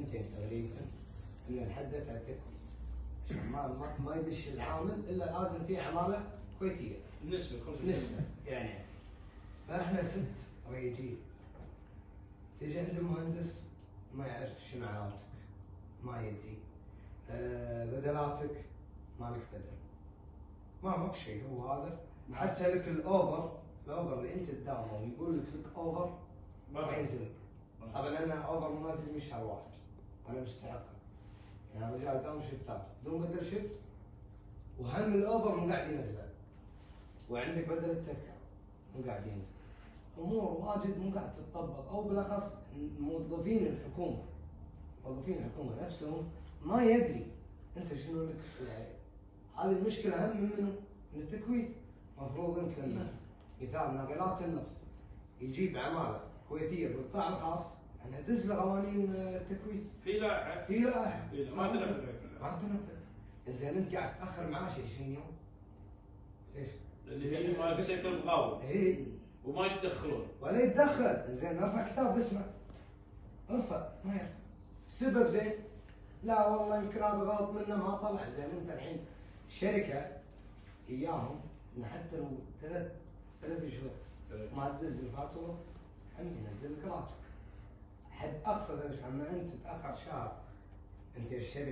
سنتين تقريبا ان نحدث على عشان ما ما, يدش العامل إلا لازم فيه عمالة كويتية. النسبة نسبة يعني. فإحنا ست ريجين تجي عند المهندس ما يعرف شنو علامتك ما يدري. أه بدلاتك مالك بدل. ما ماك شيء هو هذا. حتى لك الأوفر الأوفر اللي أنت تداومه ويقول لك لك أوفر ما ينزل. طبعا أنا أوفر منازل لي شهر واحد أنا مستحقة. يعني رجال اداوم شفتات بدون بدل شفت وهم الأوفر مو قاعد ينزله وعندك بدل التذكرة مو قاعد ينزل أمور واجد مو قاعد تطبق أو بالأخص موظفين الحكومة. موظفين الحكومة نفسهم ما يدري أنت شنو لك يعني. هذه المشكلة هم من منو؟ من التكويت. المفروض أنت لما مثال ناقلات النفط يجيب عمالة كويتية بالقطاع الخاص انها دز قوانين التكويت. في لائحة. في لائحة. ما تنفذ. ما تنفذ. زين أنت قاعد تاخر معاشي 20 يوم ليش؟ اللي هي الشركة المقاول اي وما يتدخلون. ولا يتدخل. زين ارفع كتاب باسمه ارفع. ما يرفع. السبب زين. لا والله يمكن هذا غلط منه ما طلع. زين أنت الحين الشركة إياهم ان حتى لو ثلاث ثلاث شهور. ما تدز الفاتورة هم ينزل لك راتبك حد اقصى درجه اما أنت تتاخر شهر أنت الشركة